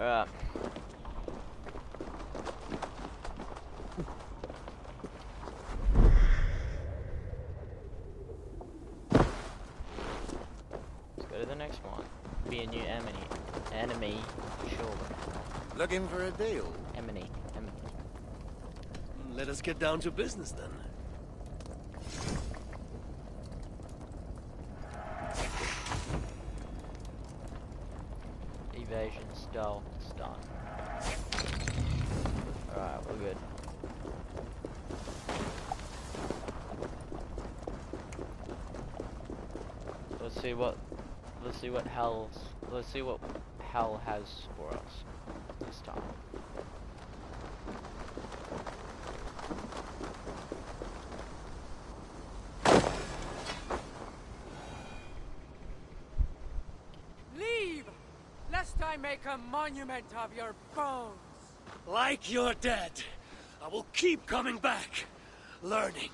Alright. Let's go to the next one. Be a new enemy. Enemy, sure. Looking for a deal? Enemy, enemy. Let us get down to business then. Evasion, stealth, stun. Alright, we're good. Let's see what let's see what hell's let's see what hell has for us this time. Leave! Lest I make a monument of your bones. Like you're dead, I will keep coming back, learning,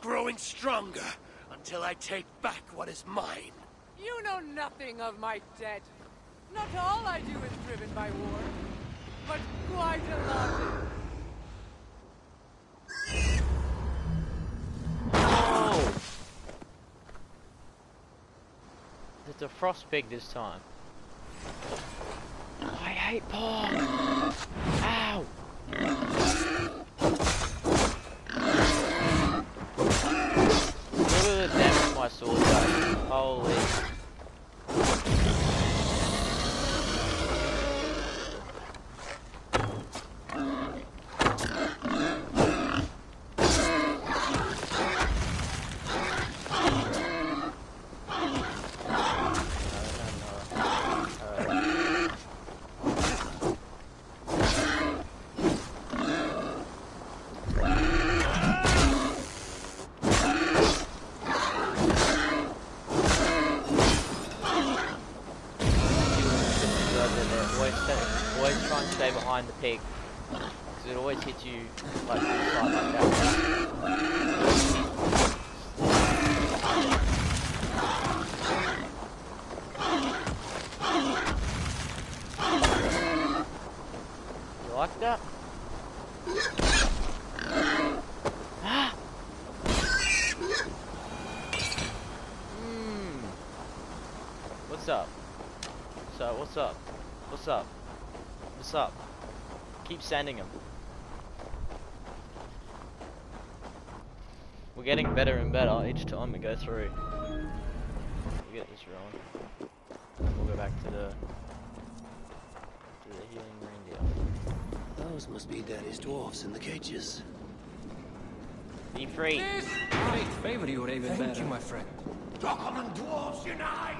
growing stronger, until I take back what is mine. You know nothing of my debt. Not all I do is driven by war, but quite a lot. Oh! It's a frost pig this time. I hate pork! Ow! My sword does. Holy. Always, stay, always try and stay behind the pig. Because it always hits you like from the side like that. You like that? Ah! Mmm. What's up? So, what's up? What's up? What's up? Keep sending them. We're getting better and better each time we go through. We'll get this rolling. And we'll go back to the to the healing reindeer. Those must be Daddy's dwarfs in the cages. Be free. Great favor you, Raven Thank Bearer. you, my friend. Dockman dwarfs unite!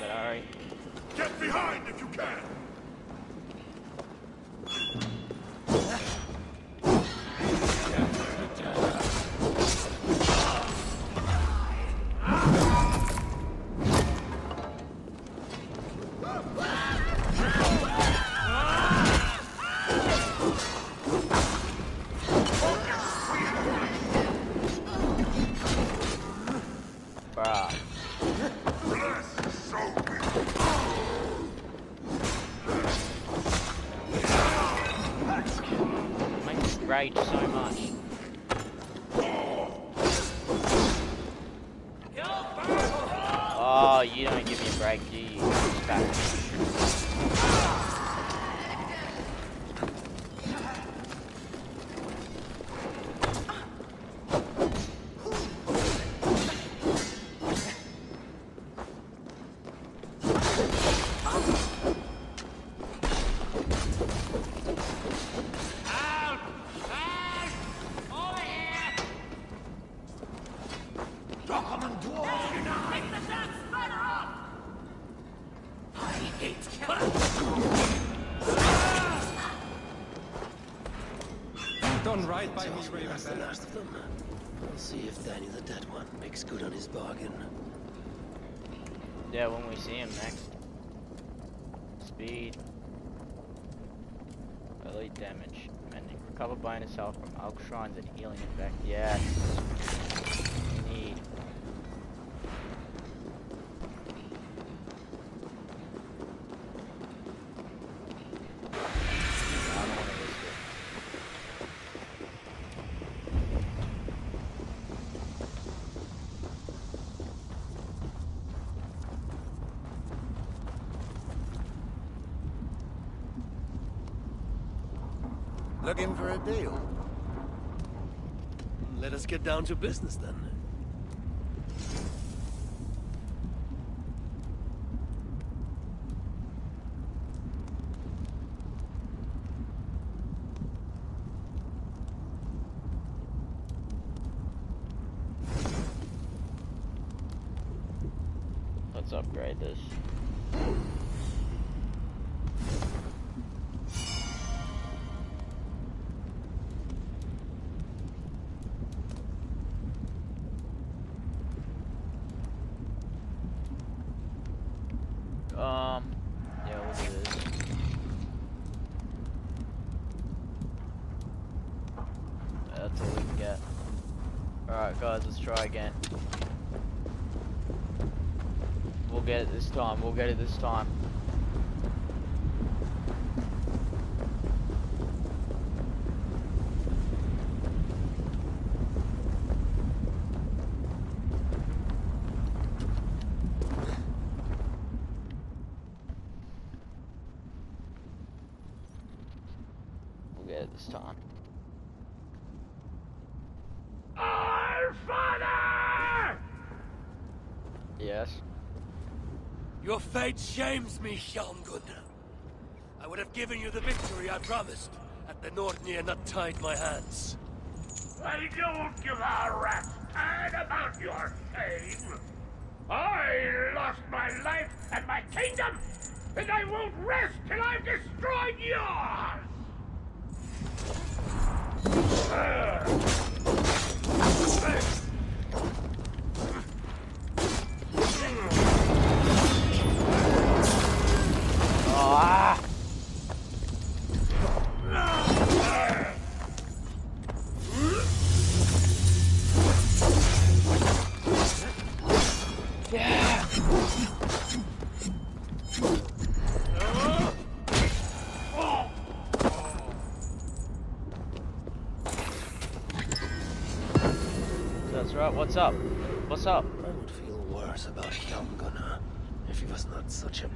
But alright. Get behind if you can! Done right by me, Tells me that's the last of them. We'll see if Danny the Dead One makes good on his bargain. Yeah, when we see him next. Speed. Damage. Mending. Recover by health from Alk Shrines and healing effect. Yes. We need. Looking for a deal? Let us get down to business then. Let's upgrade this. Um, yeah, we'll do this. That's all we can get. Alright guys, let's try again. We'll get it this time, we'll get it this time. We'll get it this time. Our father! Yes? Your fate me, Hjalmgun. I would have given you the victory I promised had the Nordnir not tied my hands. I don't give a rat's and about your shame. I lost my life and my kingdom, and I won't rest till I've destroyed yours! Ah! What's up? What's up? I would feel worse about Hjalmgun if he was not such a.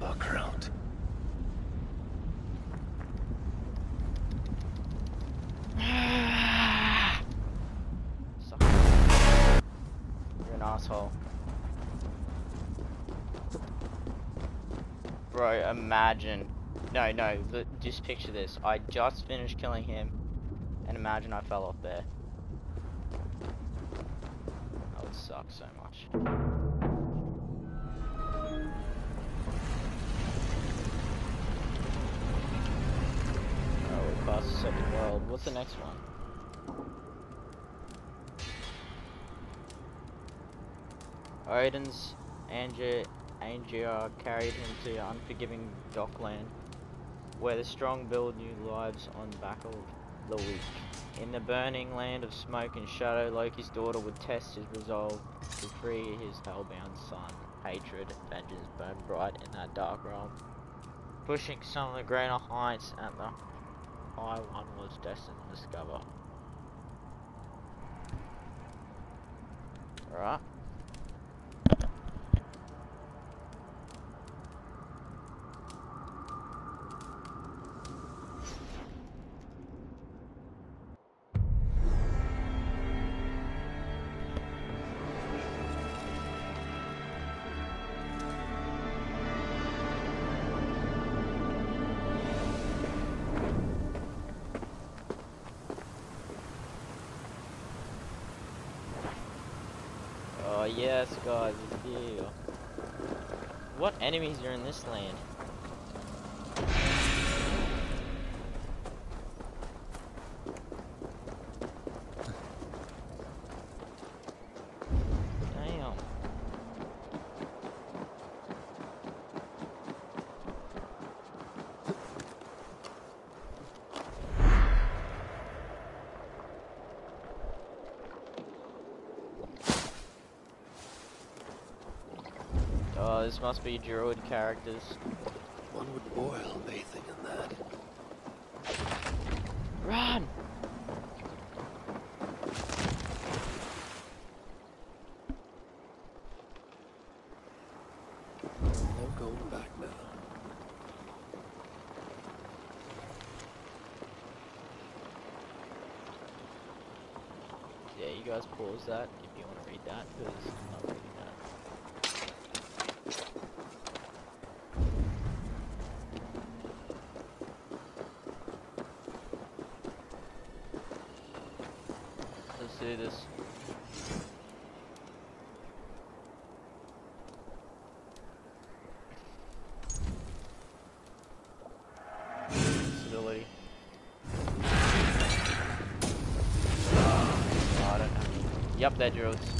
Suck. You're an asshole. Bro, imagine. No, no, just picture this. I just finished killing him, and imagine I fell off there. So much. Oh, we passed the second world. What's the next one? Odin's Angier, Angier carried him to unforgiving Dockland, where the strong build new lives on back weak. In the burning land of smoke and shadow, Loki's daughter would test his resolve to free his hellbound son. Hatred, vengeance burned bright in that dark realm, pushing some of the greater heights and the High One was destined to discover. Alright. Yes, guys, it's. What enemies are in this land? must be druid characters. One would boil bathing in that. Run! No going back now. Yeah, you guys pause that if you want to read that, because know. Yep, they're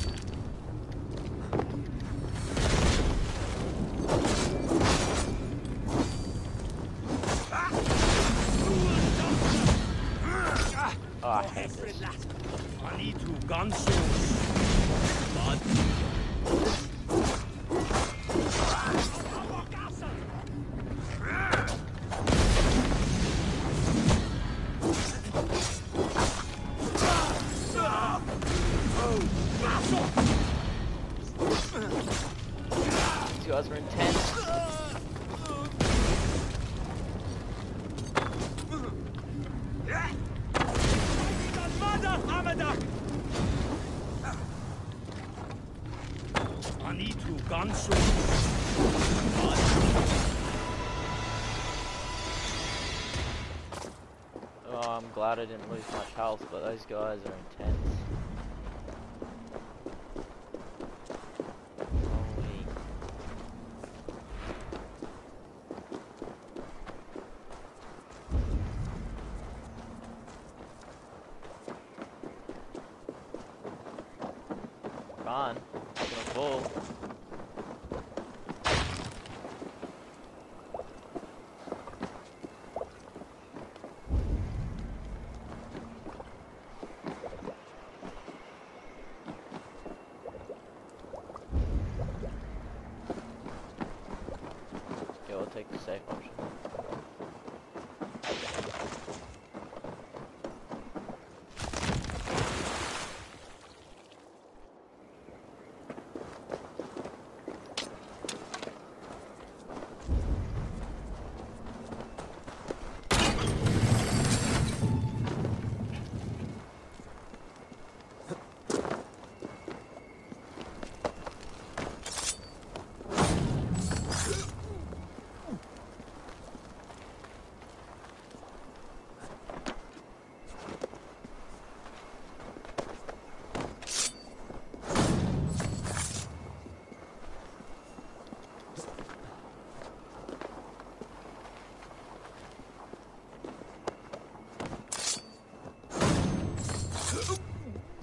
Oh, I'm glad I didn't lose much health, but those guys are intense. Holy. Fun. Gonna fall. Okay, we'll take the safe option.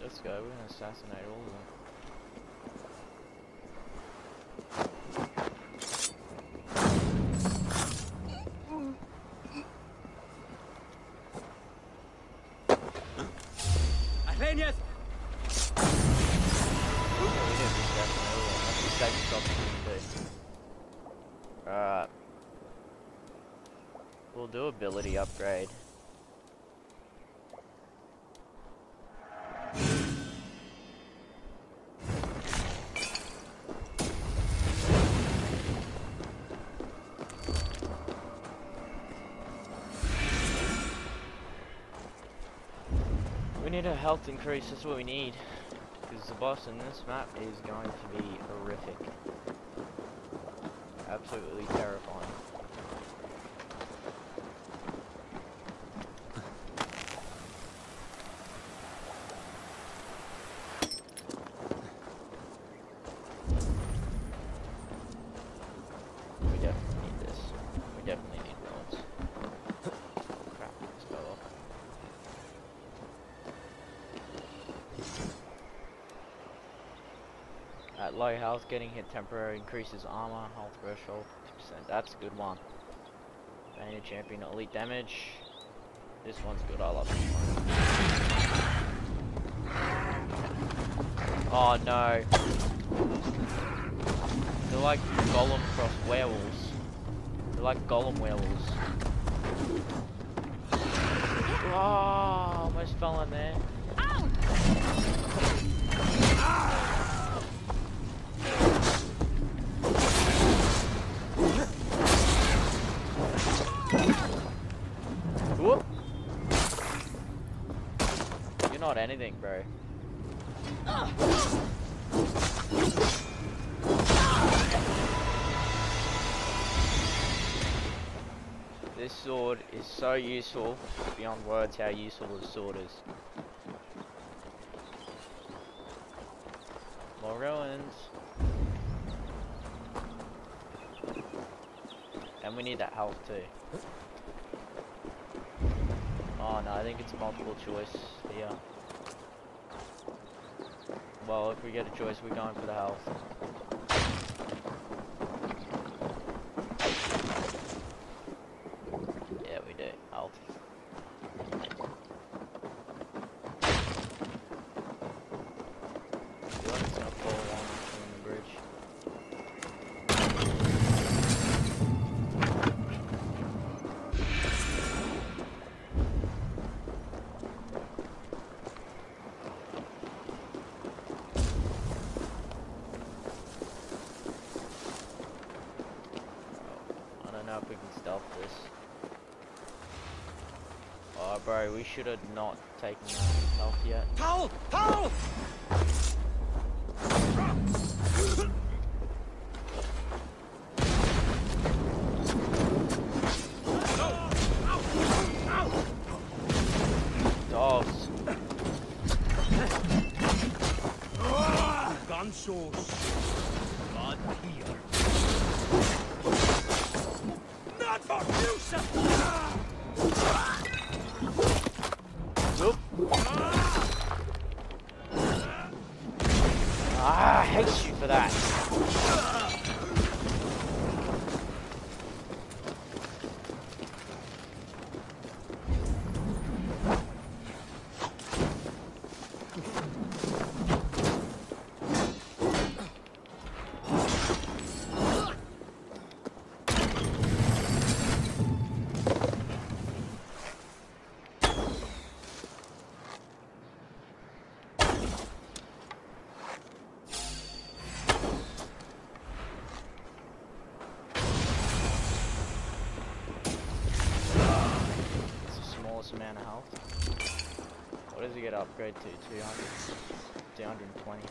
Let's go, we're gonna assassinate all of them. Arrhenius! Yeah, we did assassinate all of them. That's the safest option we can do. Alright. We'll do ability upgrade. Need a health increase, that's what we need. Because the boss in this map is going to be horrific. Absolutely terrifying. We definitely need this. We definitely need ruins. Crap, this fell off. At low health, getting hit temporarily increases armor, health threshold 50%. That's a good one. Bane champion elite damage. This one's good, I love this one. Oh no. They're like golem cross werewolves. They're like golem werewolves. Oh, almost fell in there. Whoop. You're anything, bro. This sword is so useful, beyond words how useful this sword is. More ruins. And we need that health too. Oh no, I think it's multiple choice here. Well, if we get a choice, we're going for the health. Bro, we should have not taken that health yet. Towel! Towel! What does it get upgrade to? 200? 220.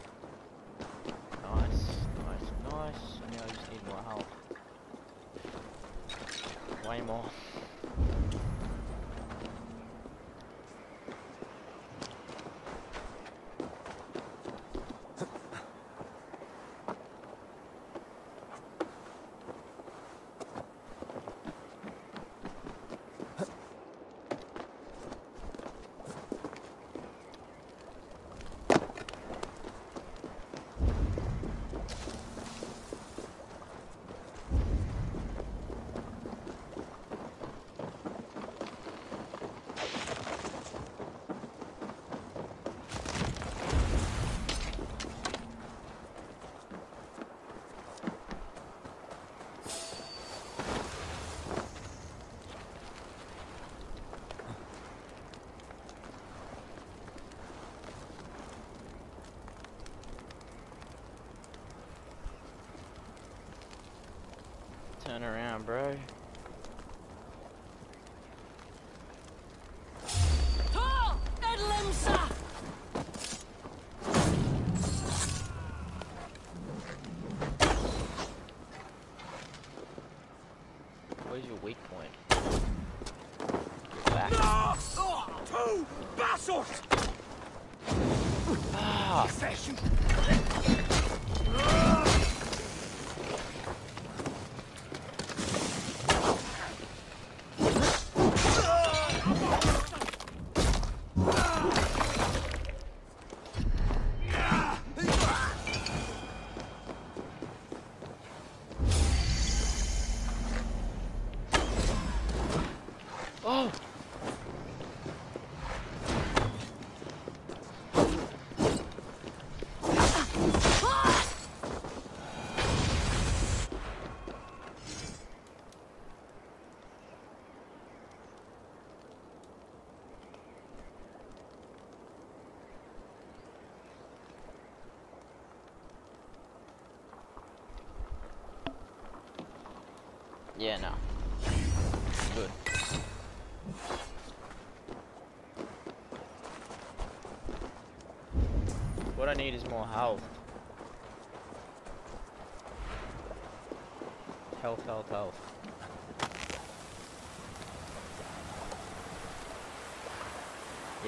Nice, nice, nice. Now I just need more health. Way more. Turn around, bro. Tall! Where's your weak point? Get back. Ah! Oh, two bastards! Ah! Yeah, no. Good. What I need is more health. Health, health, health.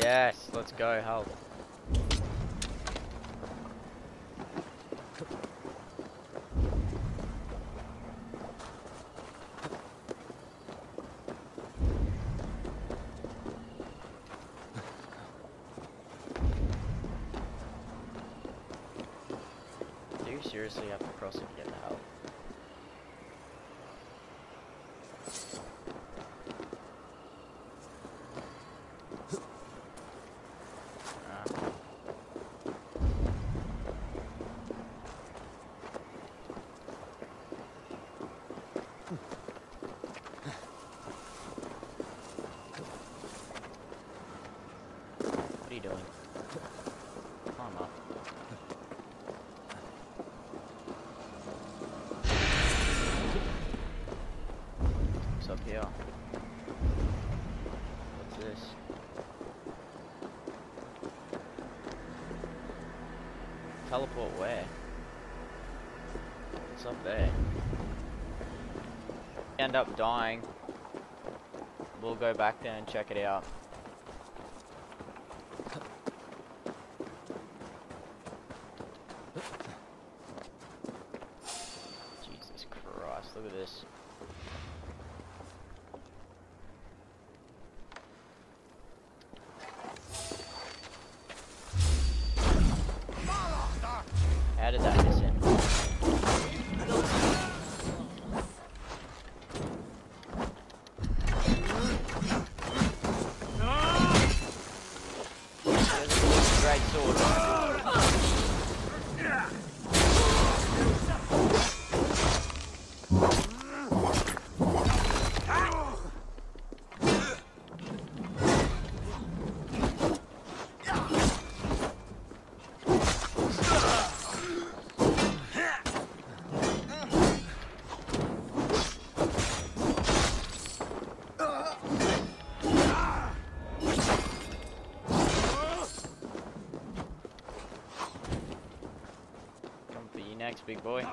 Yes, let's go, health. Do you seriously have to cross it to get the health? Ah. What are you doing? Climb up. What's up here? What's this? Teleport where? What's up there? End up dying. We'll go back there and check it out. Has big boy.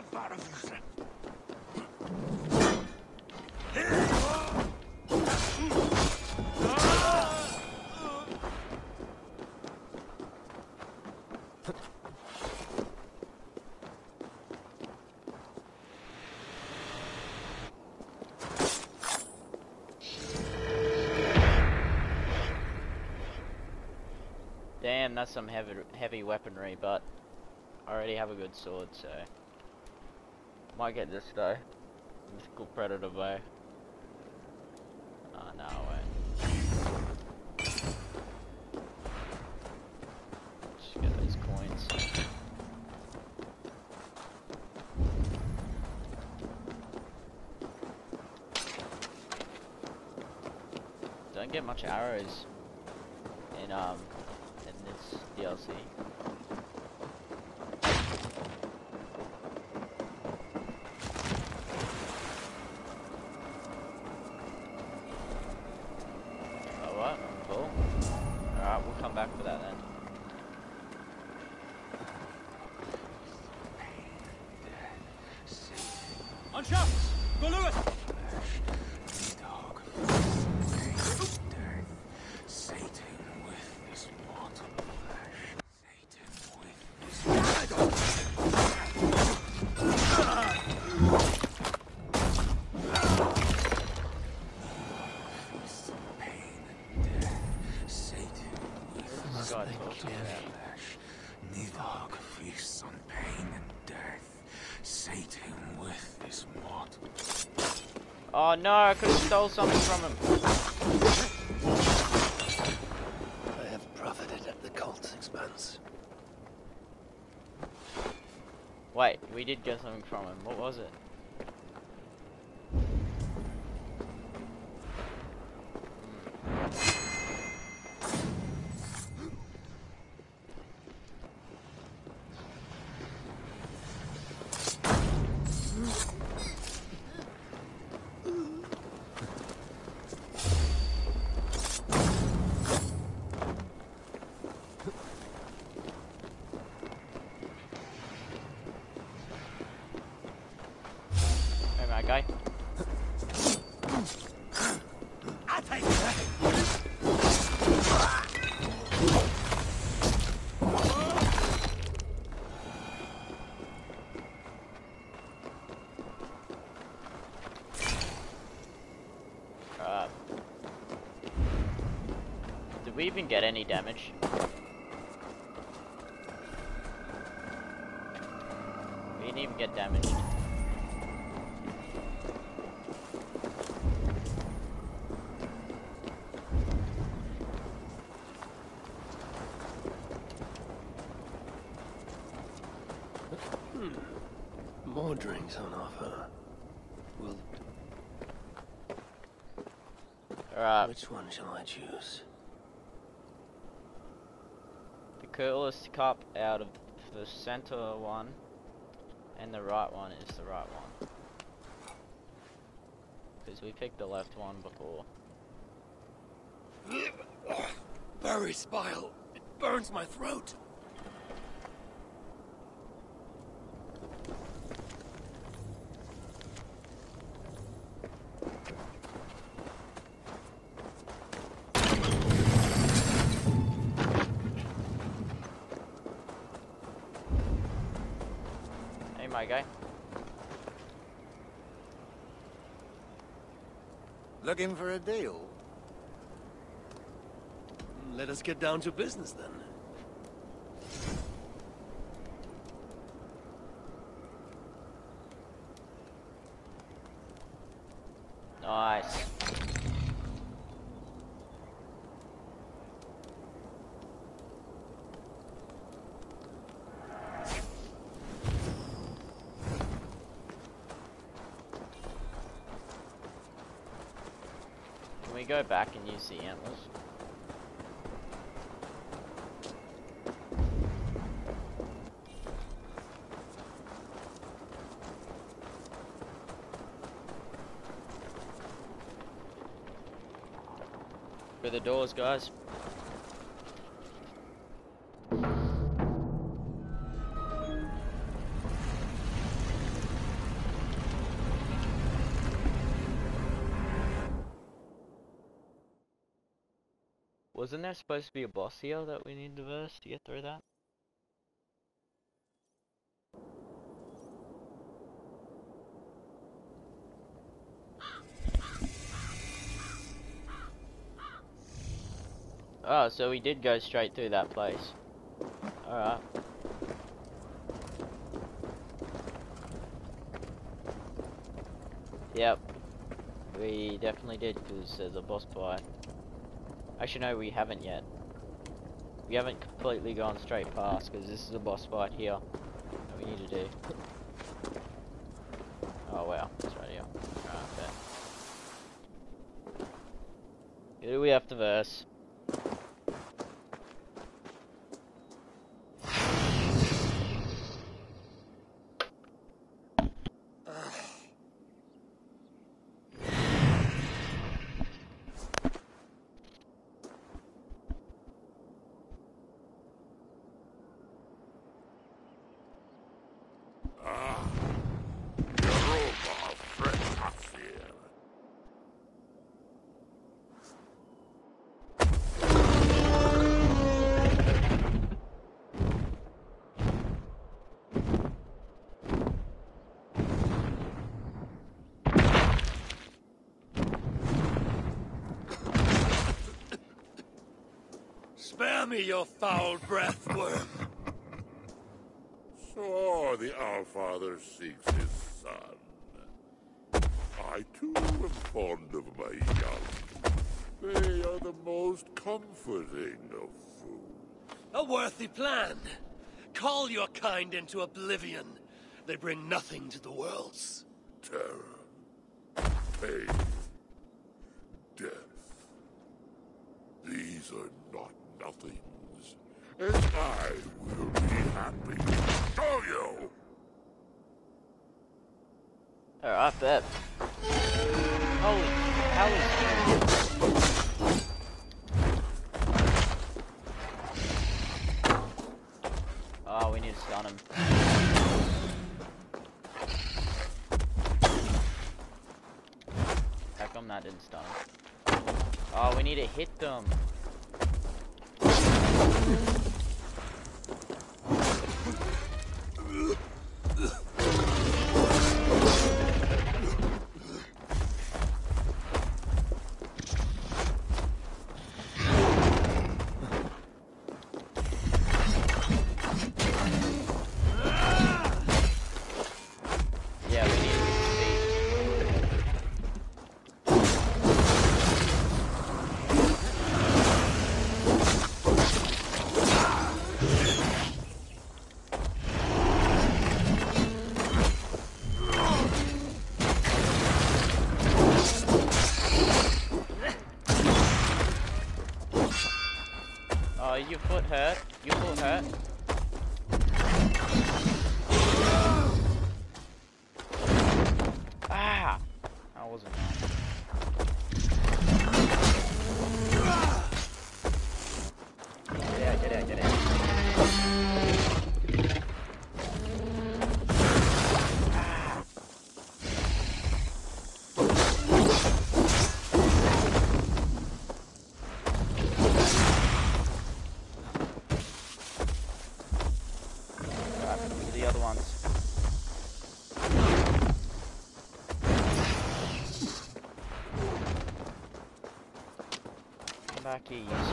Damn, that's some heavy heavy weaponry, but I already have a good sword, so might get this though. Mythical predator bow. Oh no, won't. Just get those coins. Don't get much arrows in um in this DLC. Oh what? Cool. Alright, we'll come back for that then. On shafts! Go Lewis! Satan with this mortal flesh. Satan with this feast on pain and death. Satan with This guy talks his about flesh. Nidhogg feasts on pain and death. Satan with this mortal Oh no, I could have stole something from him. I have profited at the cult's expense. Wait, we did get something from him. What was it? We even get any damage? We didn't even get damaged. Hmm. More drinks on offer. Well, Alright, which one shall I choose? the coolest cup out of the center one and the right one is the right one. Because we picked the left one before. Barry's Spile! It burns my throat. My guy. Looking for a deal? Let us get down to business then. Nice. Can we go use antlers? For the doors, guys. Supposed to be a boss here that we need to verse to get through that? Oh, so we did go straight through that place. Alright. Yep. We definitely did, because there's a boss fight. Actually, no, we haven't yet. We haven't completely gone straight past, because this is a boss fight here. That we need to do. Oh, wow. It's right here. Alright, okay. Who do we have to verse? Me your foul breath, worm. So the Allfather seeks his son. I too am fond of my young. They are the most comforting of fools. A worthy plan. Call your kind into oblivion. They bring nothing to the worlds. Terror, pain, death. These are not nothings, and I will be happy to show you. Alright, bet. Holy, how is Oh, we need to stun him. That didn't stun him? Oh, we need to hit them. Thank you. Your foot hurt. Ah! That wasn't Come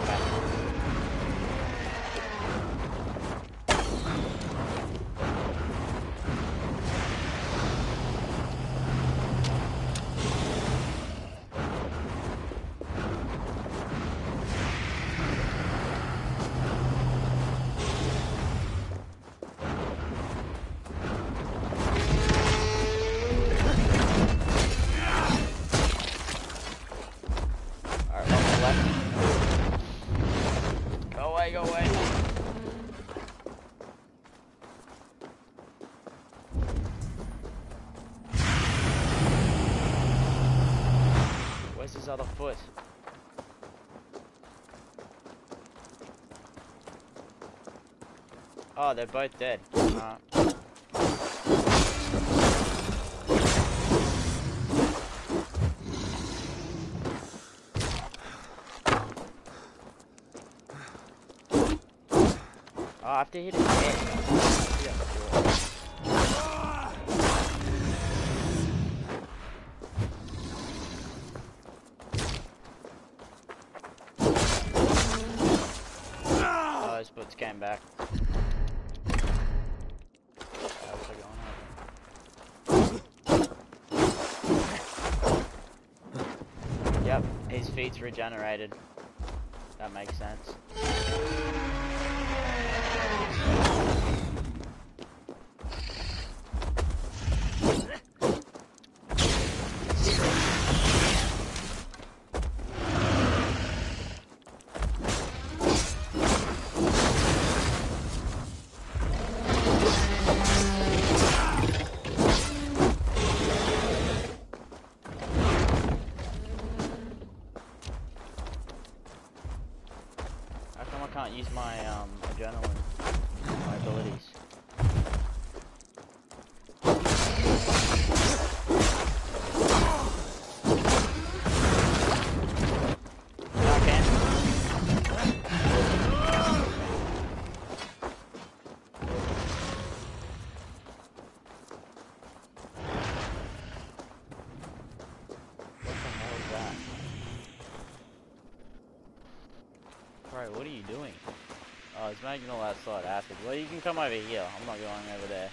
other foot? Oh, they're both dead. Uh, I have to hit his. His came back. Yep, his feet's regenerated. That makes sense. Bro, what are you doing? Oh, it's making all that side acid. Well, you can come over here. I'm not going over there.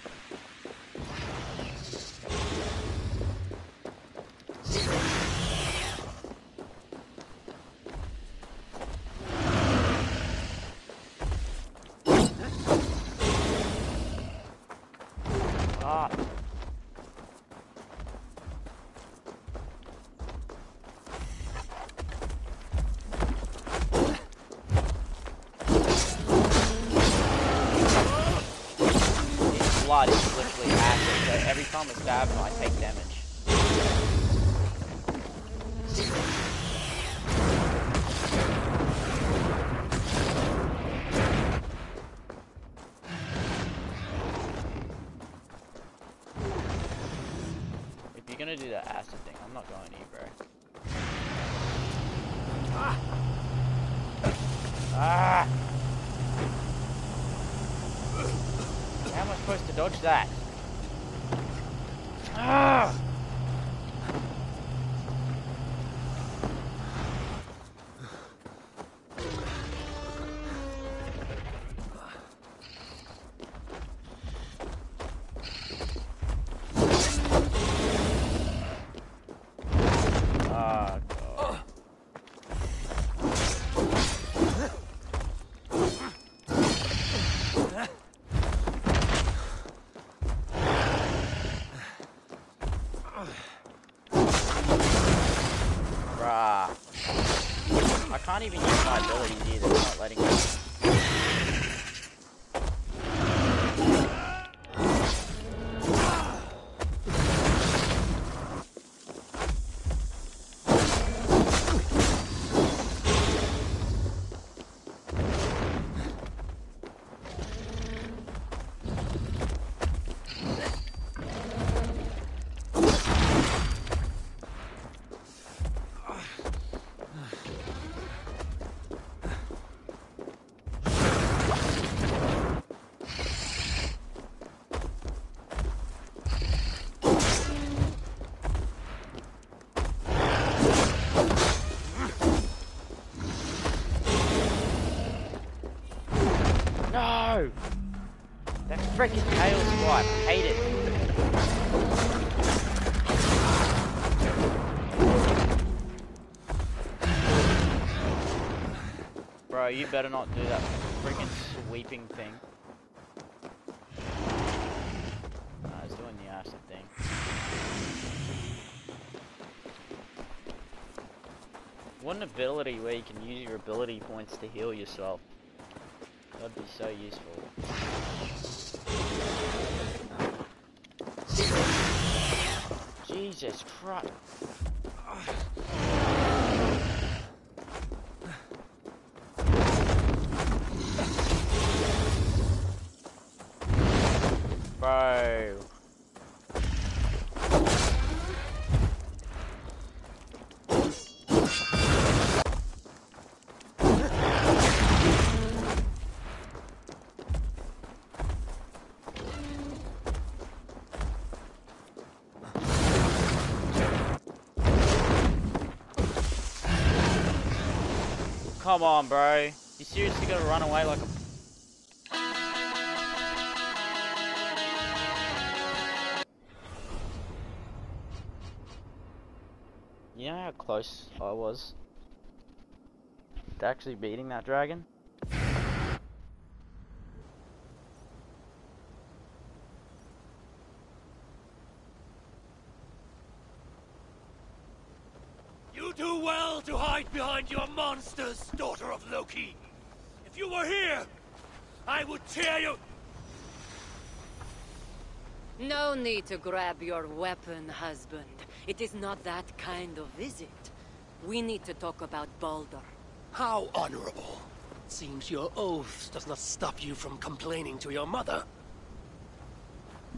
Stab him, I take damage. If you're gonna do that acid thing, I'm not going to bro. Ah! How am I supposed to dodge that? Freaking tail swipe. Hate it. Bro, you better not do that freaking sweeping thing. Nah, doing the acid thing. What an ability where you can use your ability points to heal yourself. That'd be so useful. Jesus Christ. Come on, bro. You seriously gotta run away like a You know how close I was to actually beating that dragon? You do well to hide behind your monsters, daughter of Loki. If you were here, I would tear you. No need to grab your weapon, husband. It is not that kind of visit. We need to talk about Baldur. How honorable. Seems your oath does not stop you from complaining to your mother.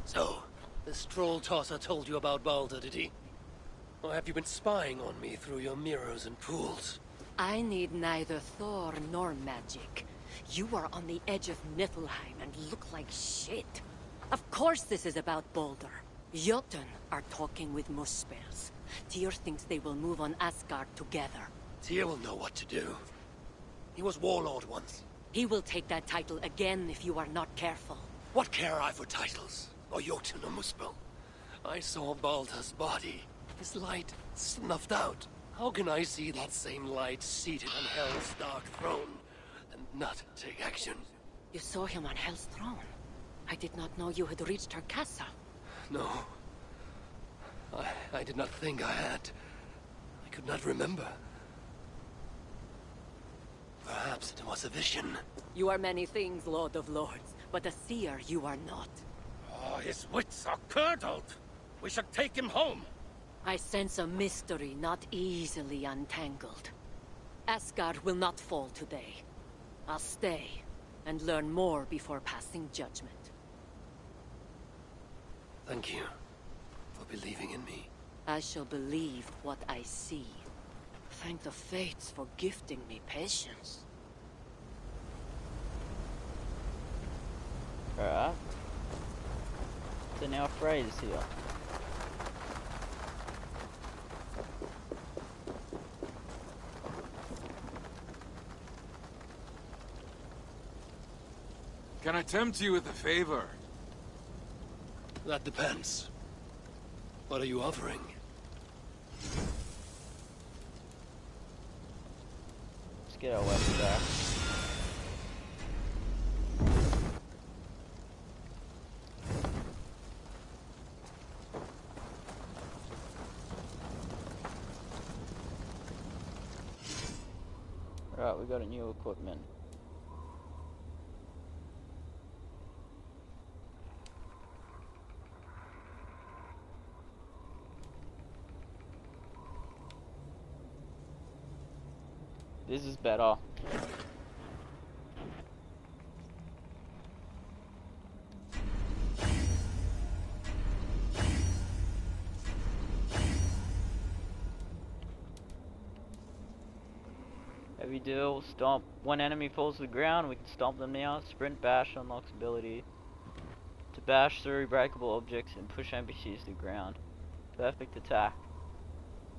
So, this troll tosser told you about Baldur, did he? Or have you been spying on me through your mirrors and pools? I need neither Thor nor magic. You are on the edge of Niflheim and look like shit. Of course this is about Baldur. Jotun are talking with Muspels. Tyr thinks they will move on Asgard together. Tyr will know what to do. He was warlord once. He will take that title again if you are not careful. What care I for titles? Or Jotun or Muspel? I saw Baldur's body. His light snuffed out. How can I see that same light seated on Hel's dark throne and not take action? You saw him on Hel's throne. I did not know you had reached her castle. No. I, I did not think I had. I could not remember. Perhaps it was a vision. You are many things, Lord of Lords, but a seer you are not. Oh, his wits are curdled. We should take him home. I sense a mystery not easily untangled. Asgard will not fall today. I'll stay and learn more before passing judgment. Thank you for believing in me. I shall believe what I see. Thank the fates for gifting me patience. Alright. So now Frey's here. Can I tempt you with a favor? That depends. What are you offering? Let's get our weapon back. Right, we got a new equipment. This is better. Heavy deal, stomp. One enemy falls to the ground, we can stomp them now. Sprint bash unlocks ability to bash through breakable objects and push NPCs to the ground. Perfect attack.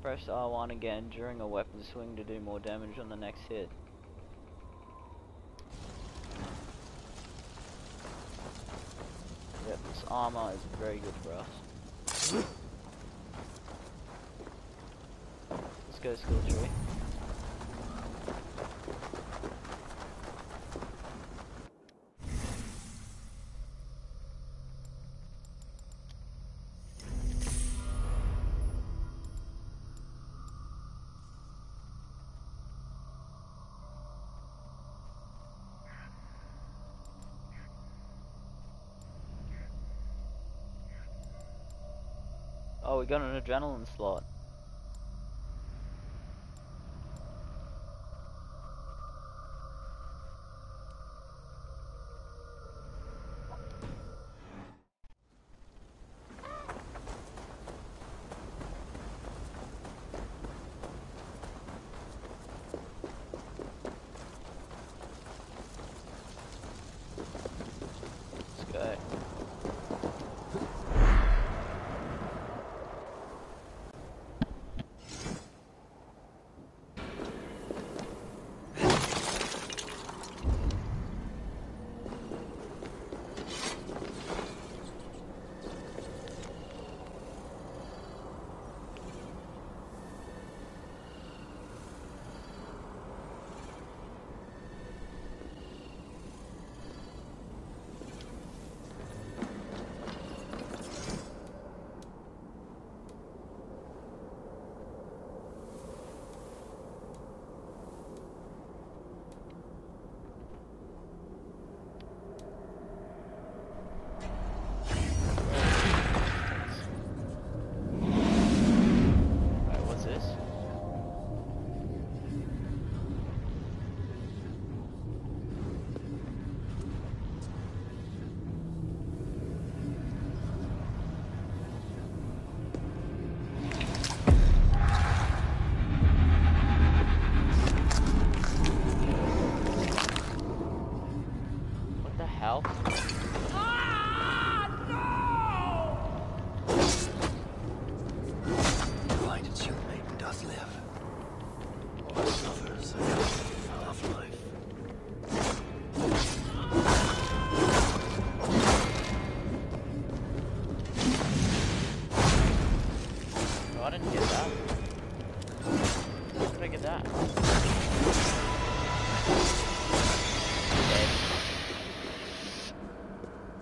Press R1 again during a weapon swing to do more damage on the next hit. Yep, this armor is very good for us. Let's go skill tree. Eh? Oh, we got an adrenaline slot.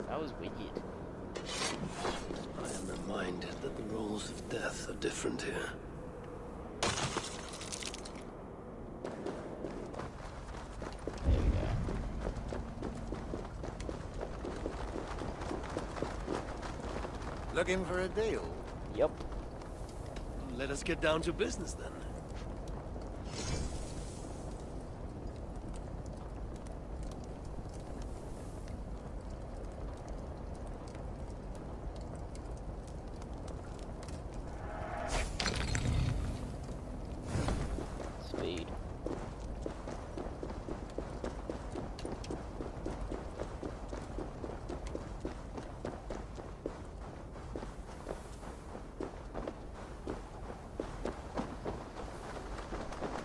That was wicked. I am reminded that the rules of death are different here. There we go. Looking for a deal? Yep. Let us get down to business then. Speed.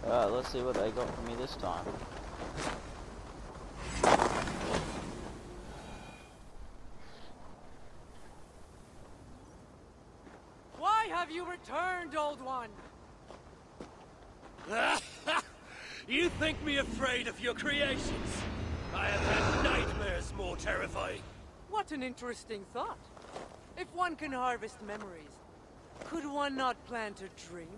Alright, let's see what they got for me this time. Why have you returned, old one? you think me afraid of your creations? I have had nightmares more terrifying. What an interesting thought. If one can harvest memories, could one not plant a dream?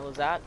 Hell is that?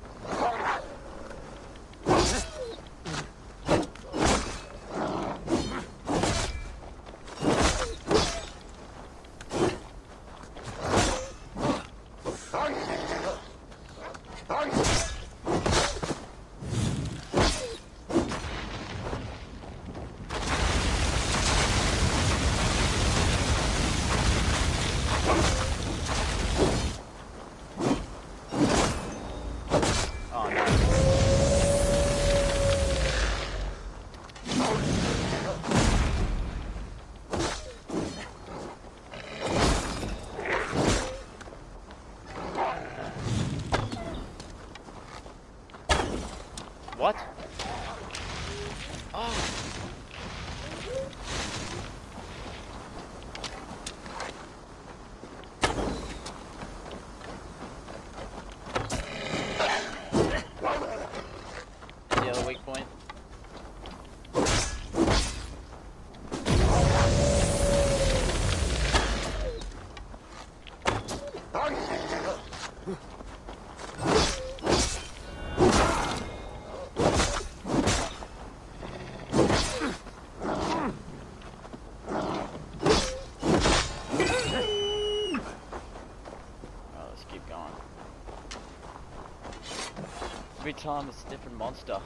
Time it's a different monster.